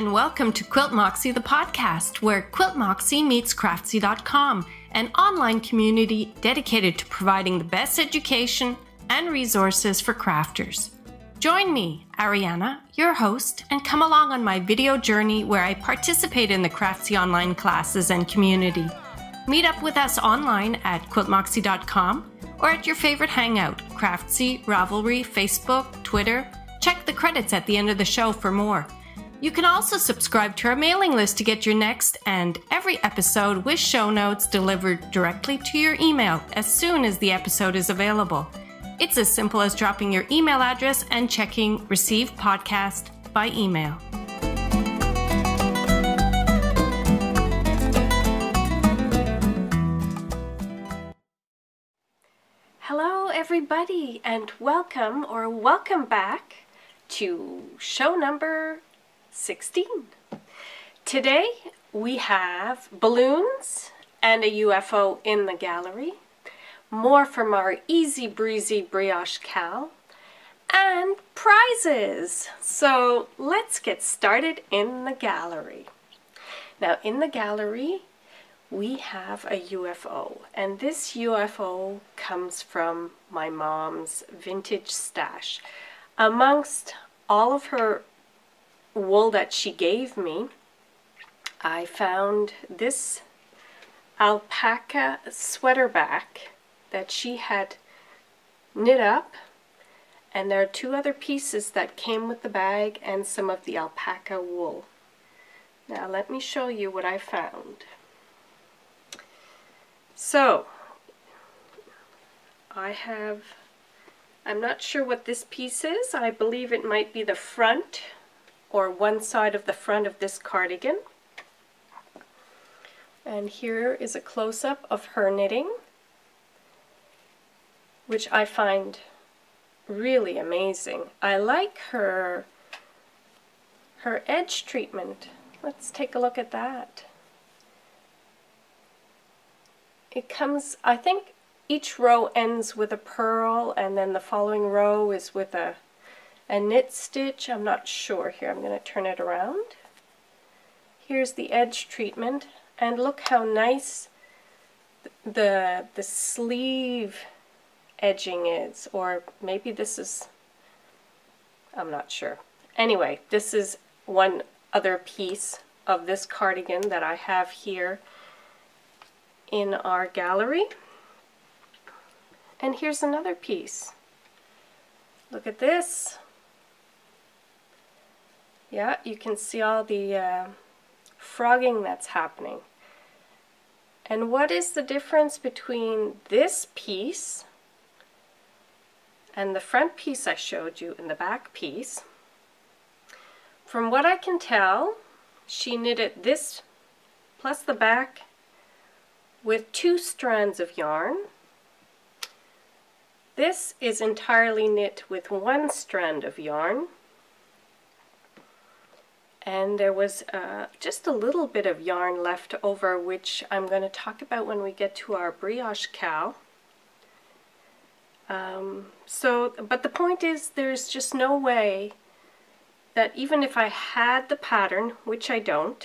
and welcome to Quilt Moxie, the podcast, where Quilt Moxie meets Craftsy.com, an online community dedicated to providing the best education and resources for crafters. Join me, Ariana, your host, and come along on my video journey where I participate in the Craftsy online classes and community. Meet up with us online at quiltmoxie.com or at your favorite hangout, Craftsy, Ravelry, Facebook, Twitter. Check the credits at the end of the show for more. You can also subscribe to our mailing list to get your next and every episode with show notes delivered directly to your email as soon as the episode is available. It's as simple as dropping your email address and checking Receive Podcast by email. Hello, everybody, and welcome or welcome back to show number 16. Today we have balloons and a UFO in the gallery, more from our easy breezy brioche cal, and prizes. So let's get started in the gallery. Now in the gallery we have a UFO and this UFO comes from my mom's vintage stash. Amongst all of her wool that she gave me, I found this alpaca sweater back that she had knit up and there are two other pieces that came with the bag and some of the alpaca wool. Now let me show you what I found. So, I have, I'm not sure what this piece is. I believe it might be the front or one side of the front of this cardigan. And here is a close-up of her knitting, which I find really amazing. I like her, her edge treatment. Let's take a look at that it comes, I think each row ends with a purl and then the following row is with a, a knit stitch. I'm not sure here. I'm going to turn it around. Here's the edge treatment and look how nice the, the sleeve edging is or maybe this is, I'm not sure. Anyway, this is one other piece of this cardigan that I have here in our gallery. And here's another piece. Look at this. Yeah, you can see all the uh, frogging that's happening. And what is the difference between this piece and the front piece I showed you and the back piece? From what I can tell, she knitted this plus the back with two strands of yarn. This is entirely knit with one strand of yarn. And there was uh, just a little bit of yarn left over, which I'm going to talk about when we get to our brioche cow. Um, so, but the point is there's just no way that even if I had the pattern, which I don't,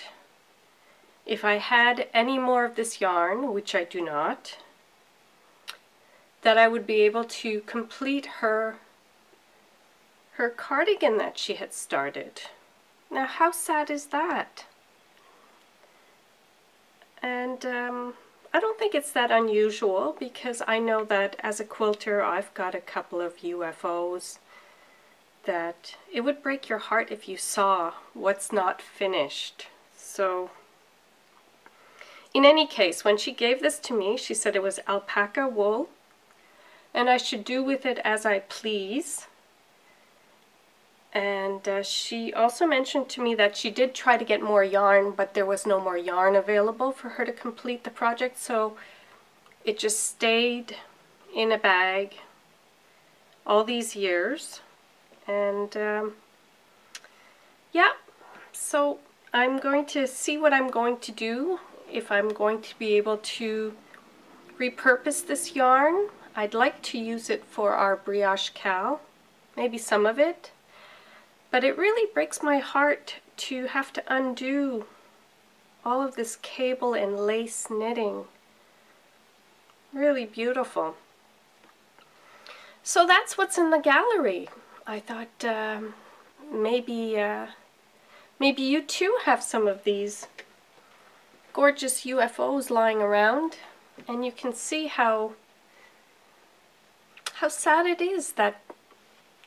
if I had any more of this yarn, which I do not, that I would be able to complete her her cardigan that she had started. Now how sad is that? And um, I don't think it's that unusual because I know that as a quilter I've got a couple of UFOs that it would break your heart if you saw what's not finished. So in any case, when she gave this to me, she said it was alpaca wool and I should do with it as I please. And uh, she also mentioned to me that she did try to get more yarn, but there was no more yarn available for her to complete the project, so it just stayed in a bag all these years. And um, yeah, so I'm going to see what I'm going to do if I'm going to be able to repurpose this yarn. I'd like to use it for our brioche cow, maybe some of it. But it really breaks my heart to have to undo all of this cable and lace knitting. Really beautiful. So that's what's in the gallery. I thought um, maybe uh, maybe you too have some of these gorgeous UFOs lying around and you can see how how sad it is that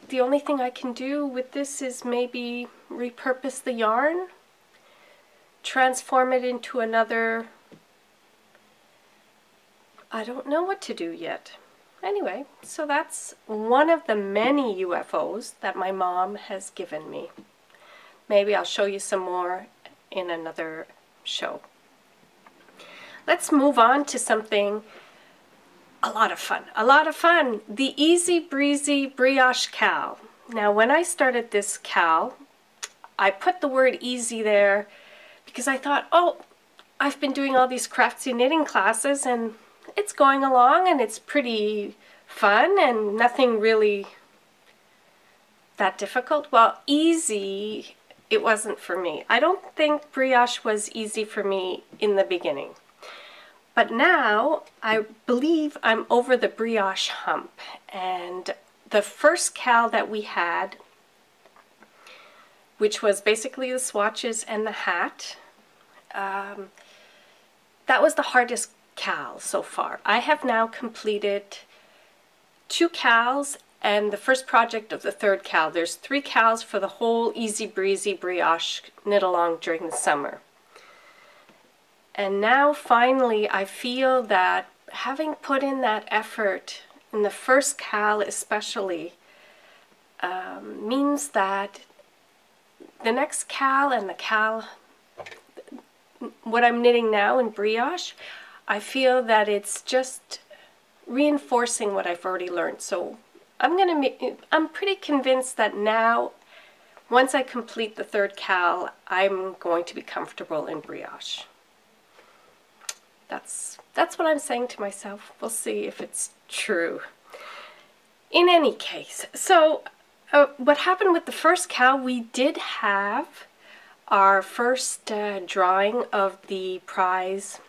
the only thing I can do with this is maybe repurpose the yarn transform it into another I don't know what to do yet. Anyway, so that's one of the many UFOs that my mom has given me. Maybe I'll show you some more in another show. Let's move on to something a lot of fun. A lot of fun. The Easy Breezy Brioche Cow. Now when I started this cow, I put the word easy there because I thought, oh, I've been doing all these craftsy knitting classes and it's going along and it's pretty fun and nothing really that difficult. Well, easy, it wasn't for me. I don't think brioche was easy for me in the beginning. But now I believe I'm over the brioche hump and the first cal that we had which was basically the swatches and the hat um, that was the hardest cal so far. I have now completed two cals and the first project of the third cal. There's three cals for the whole Easy Breezy Brioche knit along during the summer. And now finally I feel that having put in that effort in the first cal especially um, means that the next cal and the cal what I'm knitting now in brioche, I feel that it's just reinforcing what I've already learned. So I'm to I'm pretty convinced that now once I complete the third cal, I'm going to be comfortable in brioche. That's that's what I'm saying to myself. We'll see if it's true. In any case, so uh, what happened with the first cow, we did have our first uh, drawing of the prize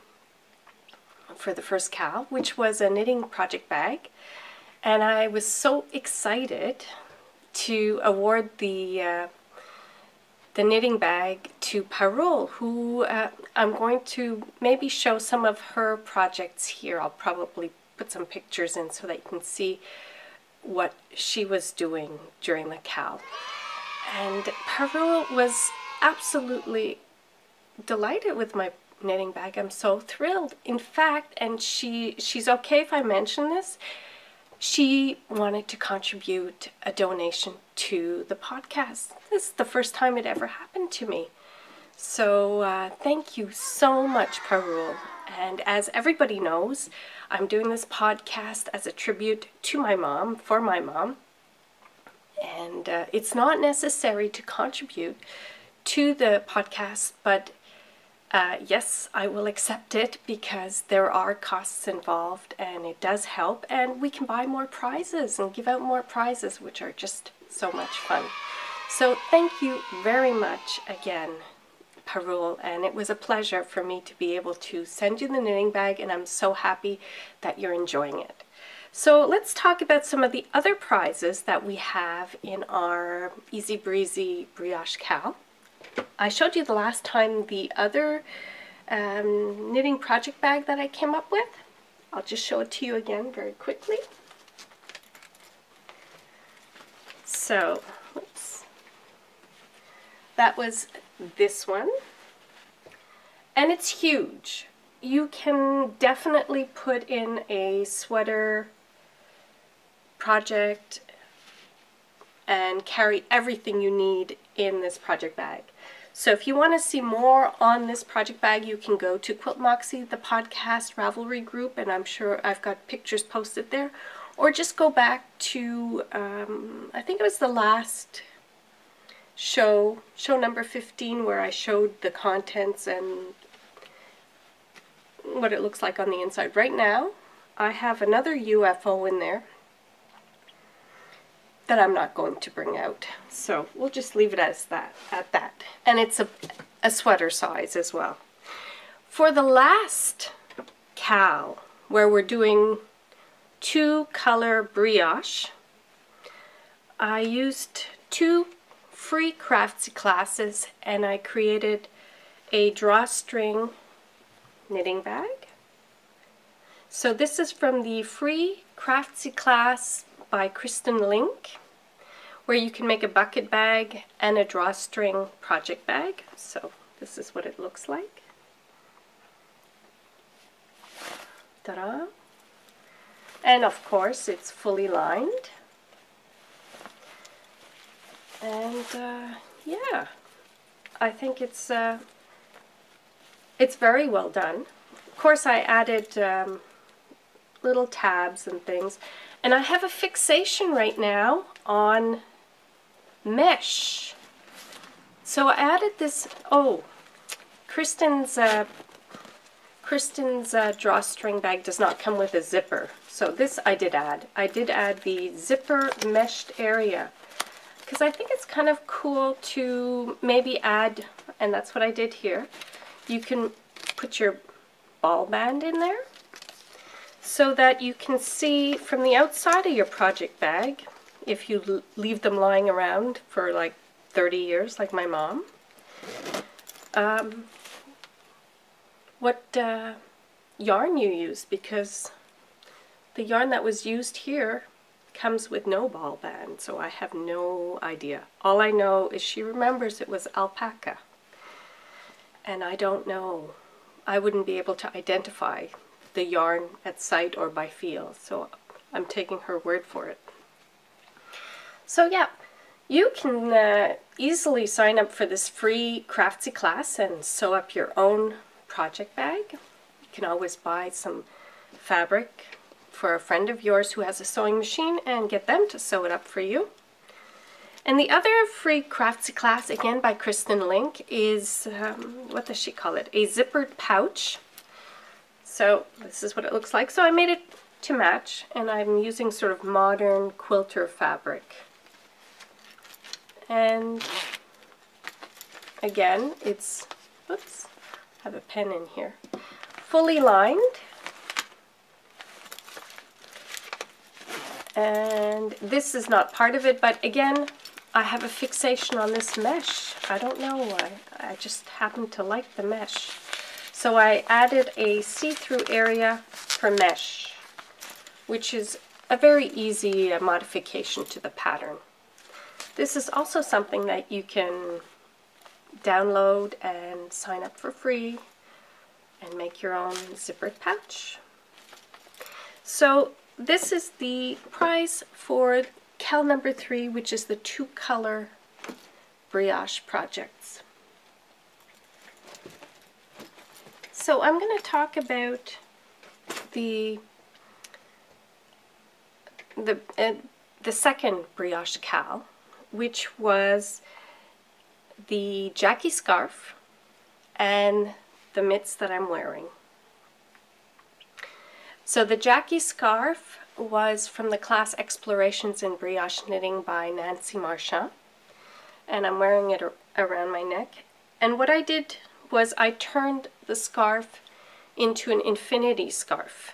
for the first cow, which was a knitting project bag. And I was so excited to award the uh, the knitting bag to Parul, who uh, I'm going to maybe show some of her projects here. I'll probably put some pictures in so that you can see what she was doing during the cal. And Parul was absolutely delighted with my knitting bag. I'm so thrilled. In fact, and she she's okay if I mention this, she wanted to contribute a donation to the podcast. This is the first time it ever happened to me. So uh, thank you so much, Parul. And as everybody knows, I'm doing this podcast as a tribute to my mom, for my mom. And uh, it's not necessary to contribute to the podcast, but uh, yes, I will accept it because there are costs involved and it does help and we can buy more prizes and give out more prizes which are just so much fun. So thank you very much again, Parul, and it was a pleasure for me to be able to send you the knitting bag and I'm so happy that you're enjoying it. So let's talk about some of the other prizes that we have in our Easy Breezy Brioche Cal. I showed you the last time the other um, knitting project bag that I came up with. I'll just show it to you again very quickly. So, oops. That was this one. And it's huge. You can definitely put in a sweater project and carry everything you need in this project bag. So if you want to see more on this project bag, you can go to Quilt Moxie, the podcast Ravelry group, and I'm sure I've got pictures posted there. Or just go back to, um, I think it was the last show, show number 15, where I showed the contents and what it looks like on the inside. Right now, I have another UFO in there that I'm not going to bring out. So we'll just leave it as that, at that. And it's a, a sweater size as well. For the last cal, where we're doing two color brioche, I used two free Craftsy classes and I created a drawstring knitting bag. So this is from the free Craftsy class by Kristen Link where you can make a bucket bag and a drawstring project bag. So this is what it looks like. Ta-da! And of course it's fully lined. And uh, yeah, I think it's uh, it's very well done. Of course I added um, little tabs and things. And I have a fixation right now on mesh. So I added this, oh, Kristen's, uh, Kristen's uh, drawstring bag does not come with a zipper. So this I did add. I did add the zipper meshed area because I think it's kind of cool to maybe add, and that's what I did here, you can put your ball band in there so that you can see from the outside of your project bag, if you leave them lying around for like 30 years, like my mom, um, what uh, yarn you use, because the yarn that was used here comes with no ball band, so I have no idea. All I know is she remembers it was alpaca, and I don't know. I wouldn't be able to identify the yarn at sight or by feel. So I'm taking her word for it. So yeah, you can uh, easily sign up for this free Craftsy class and sew up your own project bag. You can always buy some fabric for a friend of yours who has a sewing machine and get them to sew it up for you. And the other free Craftsy class, again by Kristen Link, is, um, what does she call it? A zippered pouch. So this is what it looks like. So I made it to match and I'm using sort of modern quilter fabric. And again, it's, oops, I have a pen in here, fully lined. And this is not part of it, but again, I have a fixation on this mesh. I don't know why. I just happen to like the mesh. So I added a see-through area for mesh, which is a very easy uh, modification to the pattern. This is also something that you can download and sign up for free and make your own zippered pouch. So this is the price for Cal number three, which is the two color brioche projects. So I'm going to talk about the the uh, the second brioche cal, which was the Jackie scarf and the mitts that I'm wearing. So the Jackie scarf was from the class Explorations in Brioche Knitting by Nancy Marchant and I'm wearing it around my neck. And what I did was I turned the scarf into an infinity scarf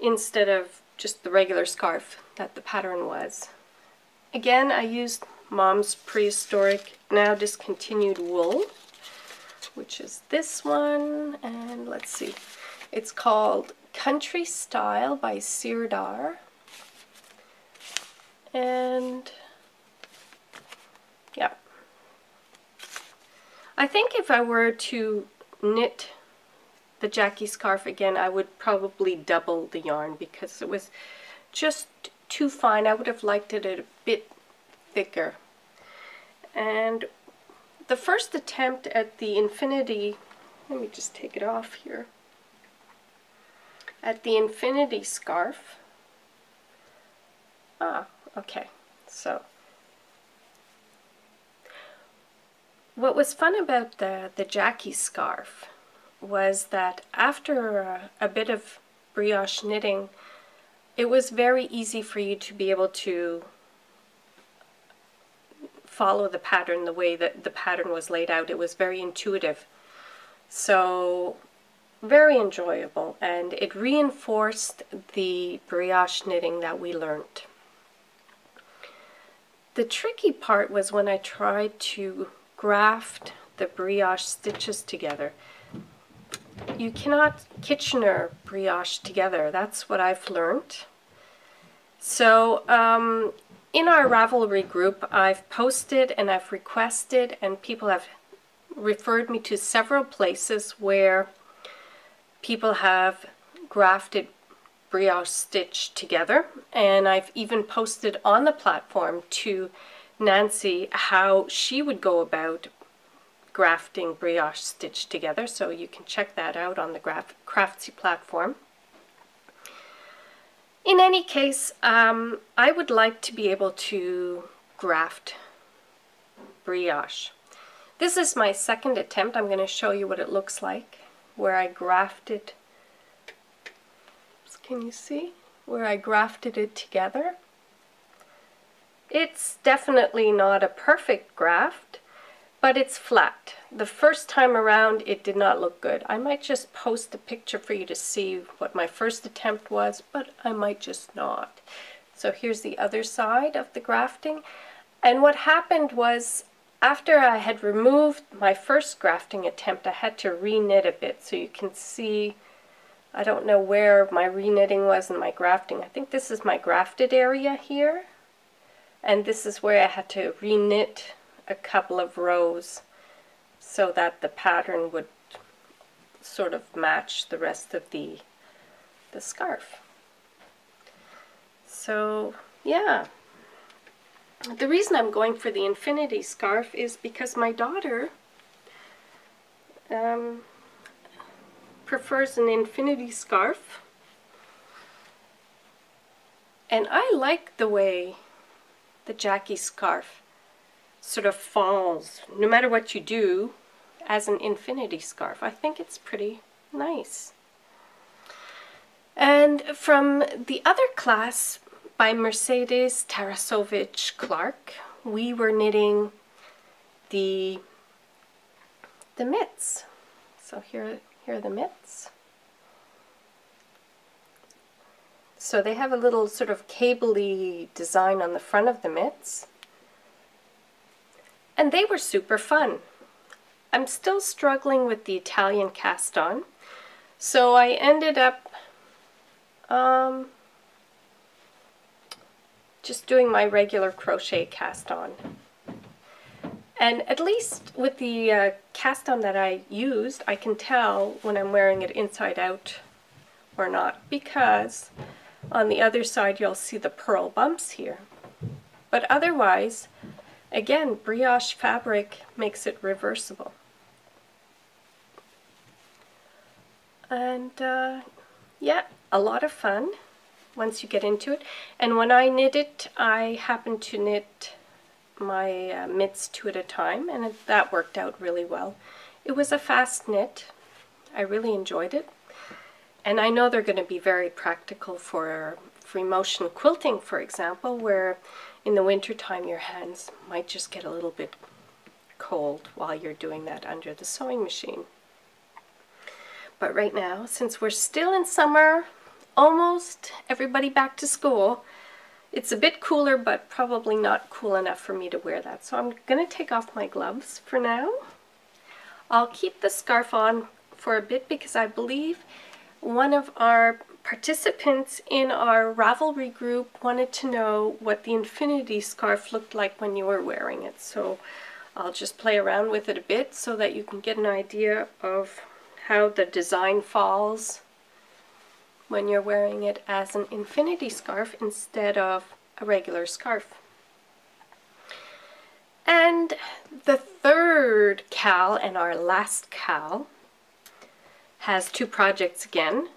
instead of just the regular scarf that the pattern was. Again, I used mom's prehistoric, now discontinued wool, which is this one, and let's see, it's called Country Style by Sirdar, and yeah, I think if I were to knit the Jackie scarf again, I would probably double the yarn because it was just too fine. I would have liked it a bit thicker. And the first attempt at the infinity, let me just take it off here, at the infinity scarf, ah, okay, so What was fun about the, the Jackie scarf was that after a, a bit of brioche knitting, it was very easy for you to be able to follow the pattern the way that the pattern was laid out. It was very intuitive. So very enjoyable and it reinforced the brioche knitting that we learned. The tricky part was when I tried to graft the brioche stitches together. You cannot Kitchener brioche together. That's what I've learned. So um, in our Ravelry group, I've posted and I've requested and people have referred me to several places where people have grafted brioche stitch together and I've even posted on the platform to Nancy how she would go about grafting brioche stitch together so you can check that out on the Craftsy platform. In any case, um, I would like to be able to graft brioche. This is my second attempt. I'm going to show you what it looks like where I grafted, can you see? Where I grafted it together. It's definitely not a perfect graft, but it's flat. The first time around it did not look good. I might just post a picture for you to see what my first attempt was, but I might just not. So here's the other side of the grafting. And what happened was after I had removed my first grafting attempt, I had to reknit a bit so you can see, I don't know where my reknitting was in my grafting. I think this is my grafted area here. And this is where I had to reknit a couple of rows so that the pattern would sort of match the rest of the, the scarf. So yeah, the reason I'm going for the infinity scarf is because my daughter um, prefers an infinity scarf and I like the way the Jackie scarf sort of falls, no matter what you do, as an infinity scarf. I think it's pretty nice. And from the other class by Mercedes Tarasovich Clark, we were knitting the the mitts. So here, here are the mitts. So they have a little sort of cabley design on the front of the mitts and they were super fun. I'm still struggling with the Italian cast on, so I ended up um, just doing my regular crochet cast on. And at least with the uh, cast on that I used, I can tell when I'm wearing it inside out or not, because on the other side you'll see the purl bumps here. But otherwise, Again, brioche fabric makes it reversible. And uh, yeah, a lot of fun once you get into it. And when I knit it, I happen to knit my uh, mitts two at a time, and it, that worked out really well. It was a fast knit. I really enjoyed it. And I know they're going to be very practical for free motion quilting, for example, where in the wintertime your hands might just get a little bit cold while you're doing that under the sewing machine. But right now, since we're still in summer, almost everybody back to school, it's a bit cooler, but probably not cool enough for me to wear that. So I'm going to take off my gloves for now. I'll keep the scarf on for a bit because I believe one of our Participants in our Ravelry group wanted to know what the infinity scarf looked like when you were wearing it. So I'll just play around with it a bit so that you can get an idea of how the design falls when you're wearing it as an infinity scarf instead of a regular scarf. And the third KAL and our last KAL has two projects again.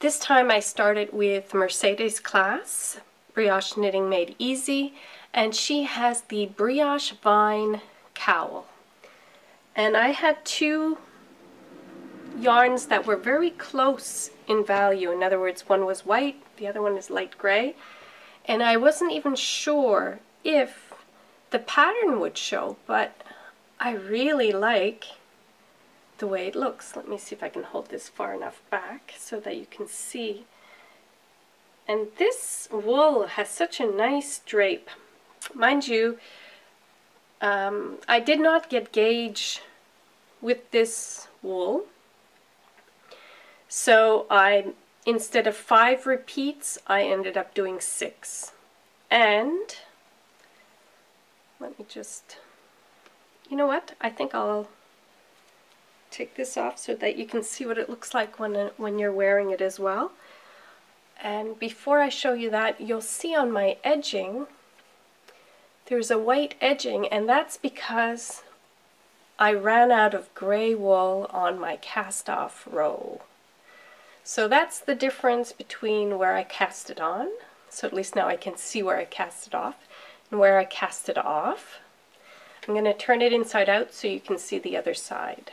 This time I started with Mercedes class, Brioche Knitting Made Easy, and she has the Brioche Vine Cowl. And I had two yarns that were very close in value. In other words, one was white, the other one is light gray. And I wasn't even sure if the pattern would show, but I really like the way it looks. Let me see if I can hold this far enough back so that you can see. And this wool has such a nice drape. Mind you, um, I did not get gauge with this wool. So I, instead of five repeats, I ended up doing six. And, let me just, you know what, I think I'll take this off so that you can see what it looks like when, uh, when you're wearing it as well. And before I show you that, you'll see on my edging, there's a white edging, and that's because I ran out of gray wool on my cast off row. So that's the difference between where I cast it on, so at least now I can see where I cast it off, and where I cast it off. I'm going to turn it inside out so you can see the other side.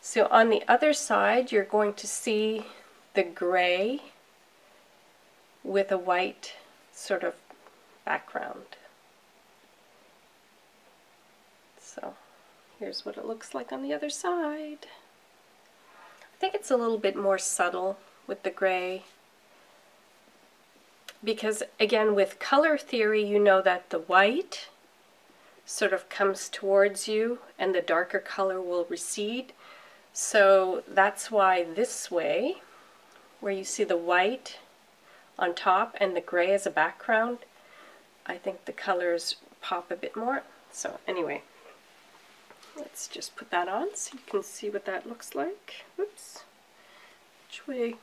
So on the other side you're going to see the gray with a white sort of background. So here's what it looks like on the other side. I think it's a little bit more subtle with the gray because again with color theory you know that the white sort of comes towards you and the darker color will recede so that's why this way, where you see the white on top and the gray as a background, I think the colors pop a bit more. So anyway, let's just put that on so you can see what that looks like. Oops. Which way?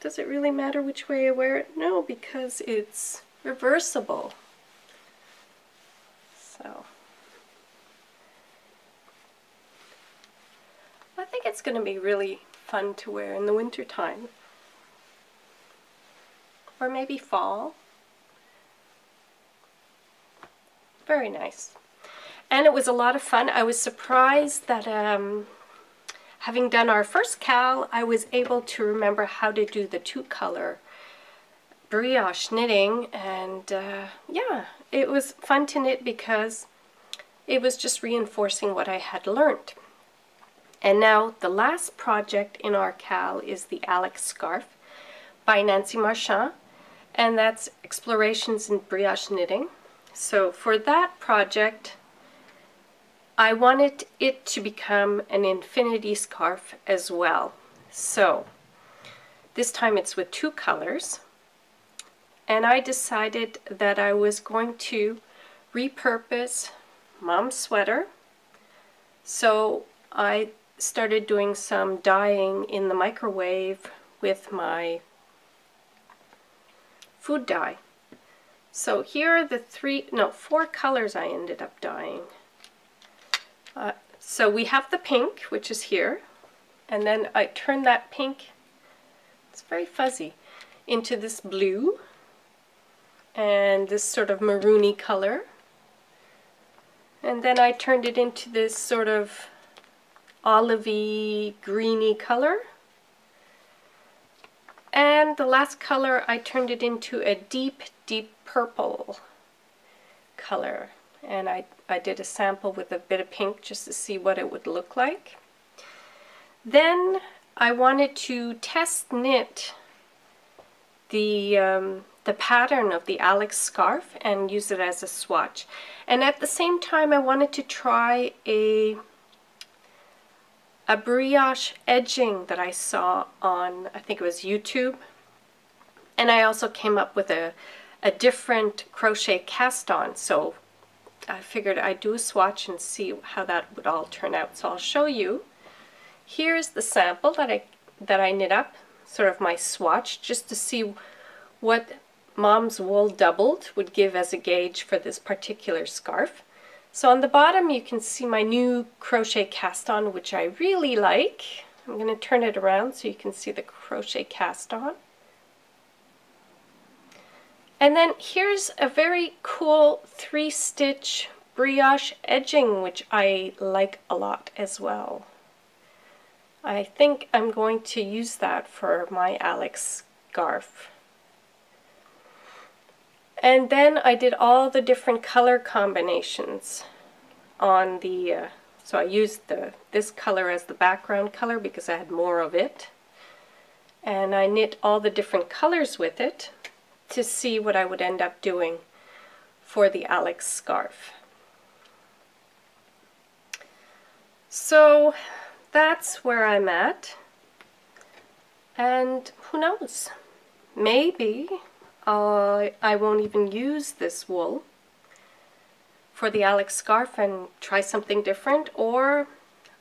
Does it really matter which way I wear it? No, because it's reversible. So I think it's going to be really fun to wear in the winter time. Or maybe fall. Very nice. And it was a lot of fun. I was surprised that um, having done our first cal, I was able to remember how to do the two-color brioche knitting. And uh, yeah, it was fun to knit because it was just reinforcing what I had learned. And now the last project in our CAL is the Alex Scarf by Nancy Marchant, and that's Explorations in Brioche Knitting. So for that project, I wanted it to become an infinity scarf as well. So this time it's with two colors, and I decided that I was going to repurpose mom's sweater. So I started doing some dyeing in the microwave with my food dye. So here are the three, no, four colors I ended up dyeing. Uh, so we have the pink, which is here, and then I turn that pink, it's very fuzzy, into this blue and this sort of maroony color. And then I turned it into this sort of olivey greeny color. And the last color I turned it into a deep, deep purple color. And I, I did a sample with a bit of pink just to see what it would look like. Then I wanted to test knit the, um, the pattern of the Alex scarf and use it as a swatch. And at the same time I wanted to try a a brioche edging that I saw on, I think it was YouTube. And I also came up with a, a different crochet cast on. So I figured I'd do a swatch and see how that would all turn out. So I'll show you. Here's the sample that I, that I knit up, sort of my swatch, just to see what mom's wool doubled would give as a gauge for this particular scarf. So on the bottom you can see my new crochet cast on which I really like. I'm going to turn it around so you can see the crochet cast on. And then here's a very cool three stitch brioche edging which I like a lot as well. I think I'm going to use that for my Alex scarf. And then I did all the different color combinations on the, uh, so I used the this color as the background color because I had more of it. And I knit all the different colors with it to see what I would end up doing for the Alex scarf. So that's where I'm at. And who knows? Maybe uh, I won't even use this wool for the Alex scarf and try something different or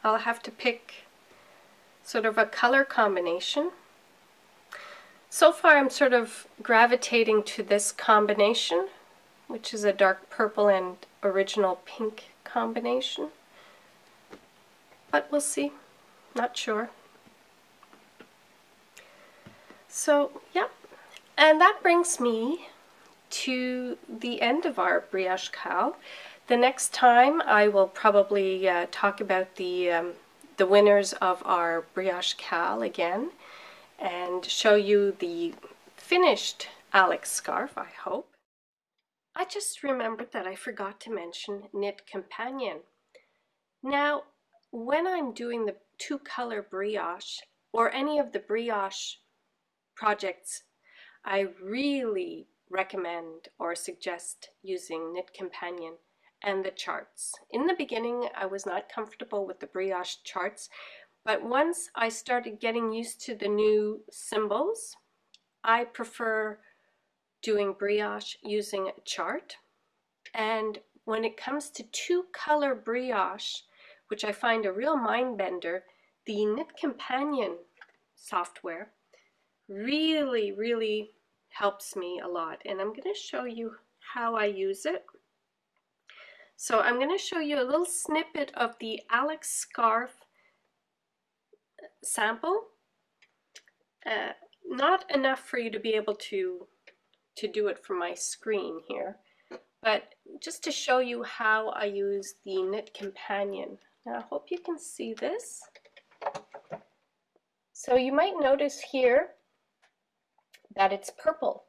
I'll have to pick sort of a color combination. So far I'm sort of gravitating to this combination which is a dark purple and original pink combination. But we'll see. Not sure. So, yeah. And that brings me to the end of our brioche cowl. The next time I will probably uh, talk about the, um, the winners of our brioche cowl again and show you the finished Alex scarf, I hope. I just remembered that I forgot to mention Knit Companion. Now, when I'm doing the two color brioche or any of the brioche projects, I really recommend or suggest using Knit Companion and the charts. In the beginning, I was not comfortable with the brioche charts, but once I started getting used to the new symbols, I prefer doing brioche using a chart. And when it comes to two color brioche, which I find a real mind bender, the Knit Companion software really, really helps me a lot. And I'm going to show you how I use it. So I'm going to show you a little snippet of the Alex Scarf sample. Uh, not enough for you to be able to to do it from my screen here, but just to show you how I use the Knit Companion. Now I hope you can see this. So you might notice here that it's purple.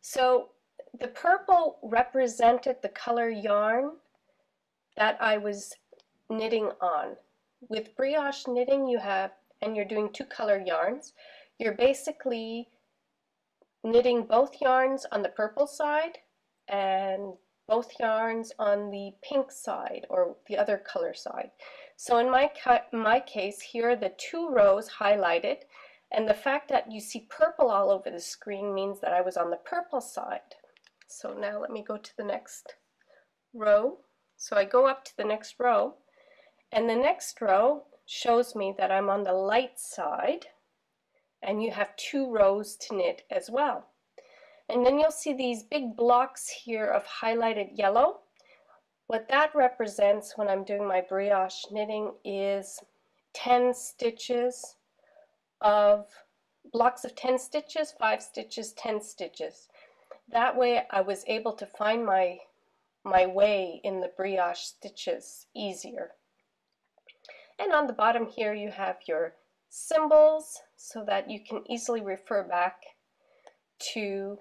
So the purple represented the color yarn that I was knitting on. With brioche knitting you have, and you're doing two color yarns, you're basically knitting both yarns on the purple side and both yarns on the pink side or the other color side. So in my, my case, here the two rows highlighted and the fact that you see purple all over the screen means that I was on the purple side. So now let me go to the next row. So I go up to the next row and the next row shows me that I'm on the light side and you have two rows to knit as well. And then you'll see these big blocks here of highlighted yellow. What that represents when I'm doing my brioche knitting is 10 stitches of blocks of 10 stitches, 5 stitches, 10 stitches. That way I was able to find my, my way in the brioche stitches easier. And on the bottom here you have your symbols so that you can easily refer back to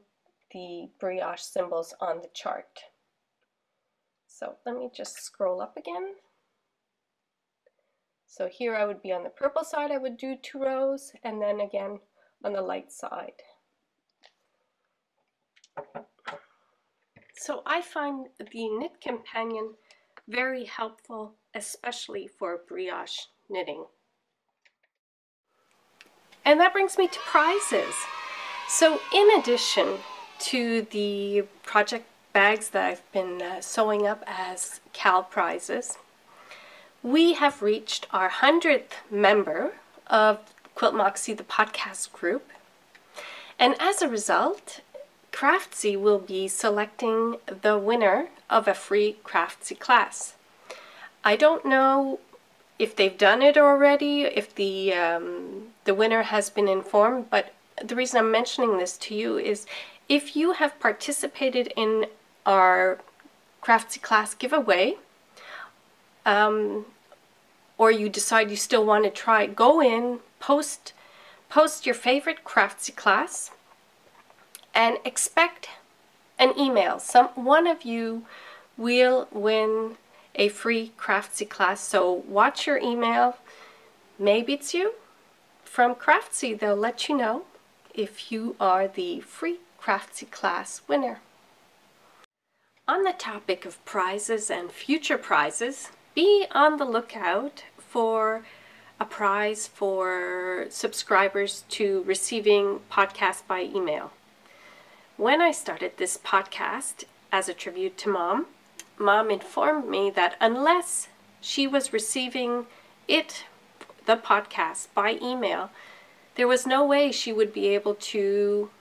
the brioche symbols on the chart. So let me just scroll up again. So here I would be on the purple side, I would do two rows, and then again on the light side. So I find the Knit Companion very helpful, especially for brioche knitting. And that brings me to prizes. So in addition to the project bags that I've been uh, sewing up as CAL prizes, we have reached our 100th member of Quilt Moxie, the podcast group. And as a result, Craftsy will be selecting the winner of a free Craftsy class. I don't know if they've done it already, if the, um, the winner has been informed, but the reason I'm mentioning this to you is if you have participated in our Craftsy class giveaway, um, or you decide you still want to try, go in, post, post your favorite Craftsy class, and expect an email. Some one of you will win a free Craftsy class. So watch your email. Maybe it's you from Craftsy. They'll let you know if you are the free Craftsy class winner. On the topic of prizes and future prizes, be on the lookout for a prize for subscribers to receiving podcasts by email. When I started this podcast as a tribute to mom, mom informed me that unless she was receiving it, the podcast, by email, there was no way she would be able to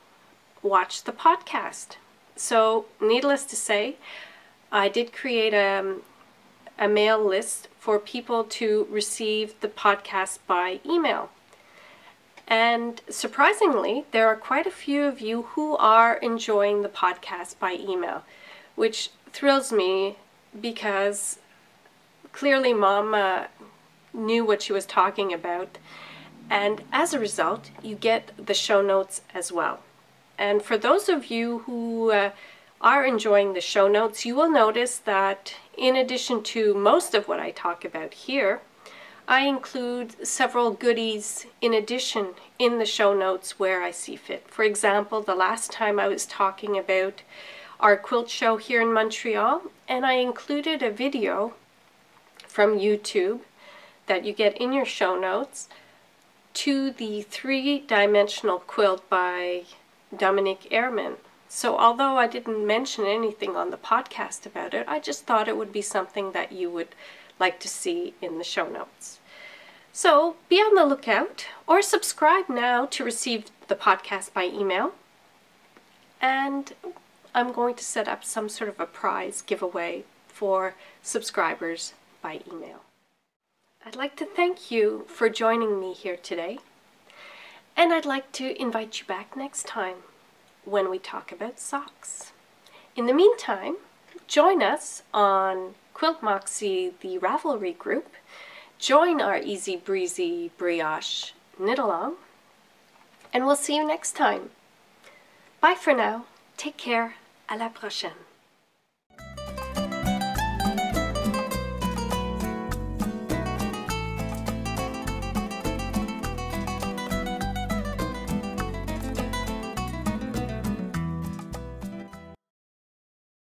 watch the podcast. So, needless to say, I did create a, a mail list for people to receive the podcast by email. And surprisingly, there are quite a few of you who are enjoying the podcast by email, which thrills me because clearly Mama knew what she was talking about. And as a result, you get the show notes as well. And for those of you who uh, are enjoying the show notes, you will notice that in addition to most of what I talk about here, I include several goodies in addition in the show notes where I see fit. For example, the last time I was talking about our quilt show here in Montreal, and I included a video from YouTube that you get in your show notes to the three-dimensional quilt by Dominique Ehrmann. So although I didn't mention anything on the podcast about it, I just thought it would be something that you would like to see in the show notes. So be on the lookout or subscribe now to receive the podcast by email. And I'm going to set up some sort of a prize giveaway for subscribers by email. I'd like to thank you for joining me here today. And I'd like to invite you back next time when we talk about socks. In the meantime, join us on Quilt Moxie, the Ravelry group. Join our easy breezy brioche knit along. And we'll see you next time. Bye for now. Take care. À la prochaine.